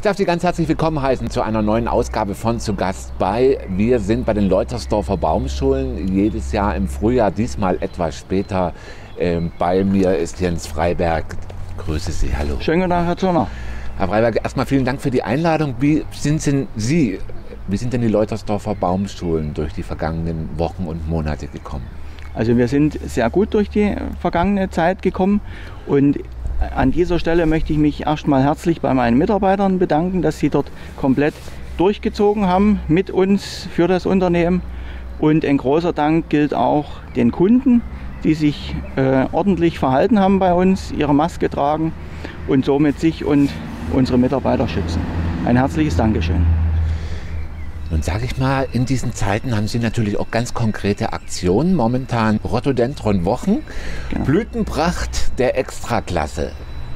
Ich darf Sie ganz herzlich willkommen heißen zu einer neuen Ausgabe von Zu Gast bei. Wir sind bei den Leutersdorfer Baumschulen jedes Jahr im Frühjahr, diesmal etwas später. Ähm, bei mir ist Jens Freiberg. Grüße Sie, hallo. Schönen guten Tag, Herr Turner. Herr Freiberg, erstmal vielen Dank für die Einladung. Wie sind denn Sie, wie sind denn die Leutersdorfer Baumschulen durch die vergangenen Wochen und Monate gekommen? Also wir sind sehr gut durch die vergangene Zeit gekommen und an dieser Stelle möchte ich mich erstmal herzlich bei meinen Mitarbeitern bedanken, dass sie dort komplett durchgezogen haben mit uns für das Unternehmen. Und ein großer Dank gilt auch den Kunden, die sich äh, ordentlich verhalten haben bei uns, ihre Maske tragen und somit sich und unsere Mitarbeiter schützen. Ein herzliches Dankeschön. Nun sage ich mal, in diesen Zeiten haben Sie natürlich auch ganz konkrete Aktionen. Momentan Rhododendron-Wochen, genau. Blütenpracht der Extraklasse,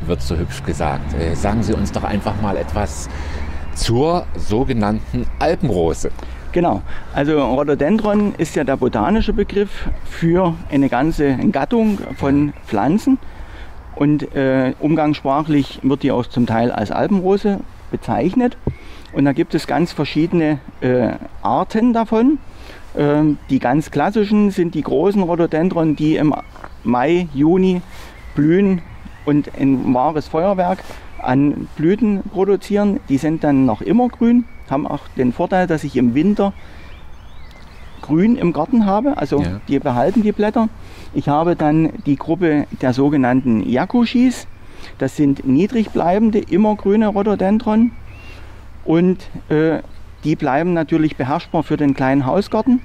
wird so hübsch gesagt. Äh, sagen Sie uns doch einfach mal etwas zur sogenannten Alpenrose. Genau, also Rhododendron ist ja der botanische Begriff für eine ganze Gattung von Pflanzen. Und äh, umgangssprachlich wird die auch zum Teil als Alpenrose bezeichnet. Und da gibt es ganz verschiedene äh, Arten davon. Ähm, die ganz klassischen sind die großen Rhododendron, die im Mai, Juni blühen und ein wahres Feuerwerk an Blüten produzieren. Die sind dann noch immer grün, haben auch den Vorteil, dass ich im Winter grün im Garten habe, also ja. die behalten die Blätter. Ich habe dann die Gruppe der sogenannten Yakushis. Das sind niedrig bleibende, immergrüne Rhododendron. Und äh, die bleiben natürlich beherrschbar für den kleinen Hausgarten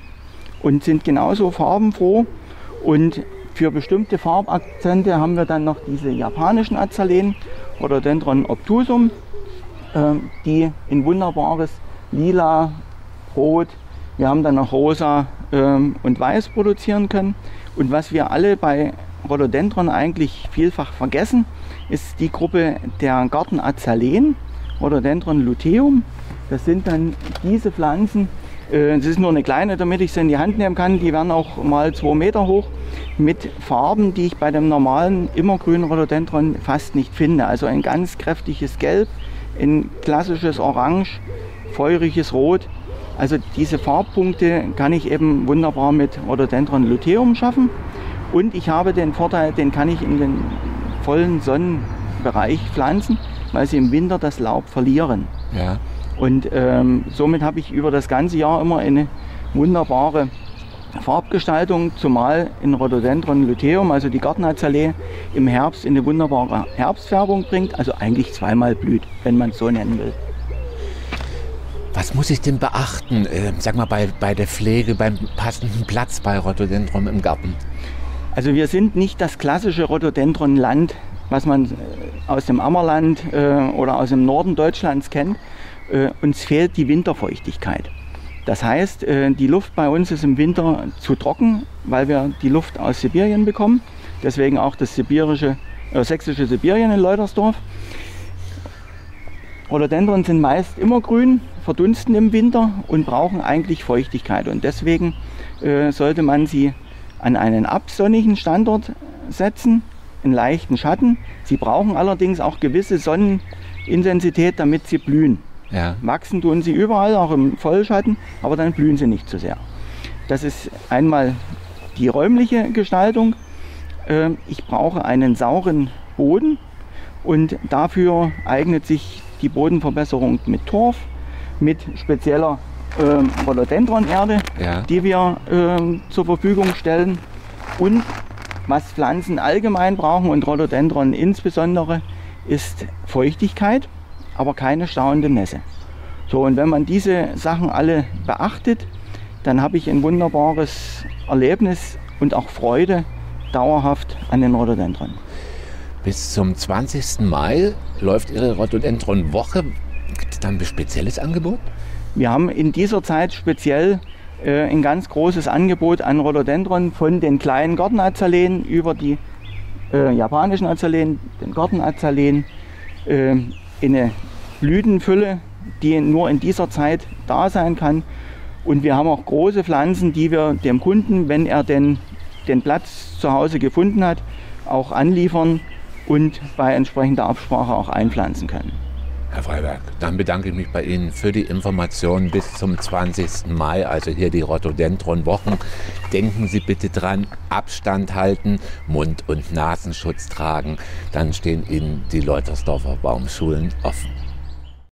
und sind genauso farbenfroh. Und für bestimmte Farbakzente haben wir dann noch diese japanischen Azaleen oder Dendron obtusum, äh, die in wunderbares Lila, Rot, wir haben dann noch Rosa äh, und Weiß produzieren können. Und was wir alle bei Rhododendron eigentlich vielfach vergessen, ist die Gruppe der Gartenazaleen. Rhododendron luteum. Das sind dann diese Pflanzen. Äh, es ist nur eine kleine, damit ich sie in die Hand nehmen kann. Die werden auch mal zwei Meter hoch mit Farben, die ich bei dem normalen immergrünen Rhododendron fast nicht finde. Also ein ganz kräftiges Gelb, ein klassisches Orange, feuriges Rot. Also diese Farbpunkte kann ich eben wunderbar mit Rhododendron luteum schaffen. Und ich habe den Vorteil, den kann ich in den vollen Sonnenbereich pflanzen weil sie im Winter das Laub verlieren. Ja. Und ähm, somit habe ich über das ganze Jahr immer eine wunderbare Farbgestaltung, zumal in Rhododendron luteum, also die Gartenazalee, im Herbst eine wunderbare Herbstfärbung bringt, also eigentlich zweimal blüht, wenn man es so nennen will. Was muss ich denn beachten, äh, sag mal, bei, bei der Pflege, beim passenden Platz bei Rhododendron im Garten? Also wir sind nicht das klassische Rhododendron-Land, was man äh, aus dem Ammerland äh, oder aus dem Norden Deutschlands kennt. Äh, uns fehlt die Winterfeuchtigkeit. Das heißt, die Luft bei uns ist im Winter zu trocken, weil wir die Luft aus Sibirien bekommen. Deswegen auch das sibirische, äh, sächsische Sibirien in Leutersdorf. Rhododendron sind meist immer grün, verdunsten im Winter und brauchen eigentlich Feuchtigkeit. Und deswegen äh, sollte man sie an einen absonnigen Standort setzen, in leichten Schatten. Sie brauchen allerdings auch gewisse Sonnenintensität, damit sie blühen. Ja. Wachsen tun sie überall, auch im Vollschatten, aber dann blühen sie nicht so sehr. Das ist einmal die räumliche Gestaltung. Ähm, ich brauche einen sauren Boden und dafür eignet sich die Bodenverbesserung mit Torf, mit spezieller ähm, Rhododendron-Erde, ja. die wir ähm, zur Verfügung stellen und was Pflanzen allgemein brauchen und Rhododendron insbesondere ist Feuchtigkeit, aber keine stauende Nässe. So, und wenn man diese Sachen alle beachtet, dann habe ich ein wunderbares Erlebnis und auch Freude dauerhaft an den Rhododendron. Bis zum 20. Mai läuft Ihre Rhododendron-Woche. Gibt es da ein spezielles Angebot? Wir haben in dieser Zeit speziell äh, ein ganz großes Angebot an Rhododendron von den kleinen Gartenazaleen über die äh, japanischen Azaleen, den Gartenazaleen, äh, eine Blütenfülle, die nur in dieser Zeit da sein kann. Und wir haben auch große Pflanzen, die wir dem Kunden, wenn er den, den Platz zu Hause gefunden hat, auch anliefern und bei entsprechender Absprache auch einpflanzen können. Herr Freiberg, dann bedanke ich mich bei Ihnen für die Informationen bis zum 20. Mai, also hier die Rhododendron-Wochen. Denken Sie bitte dran, Abstand halten, Mund- und Nasenschutz tragen. Dann stehen Ihnen die Leutersdorfer Baumschulen offen.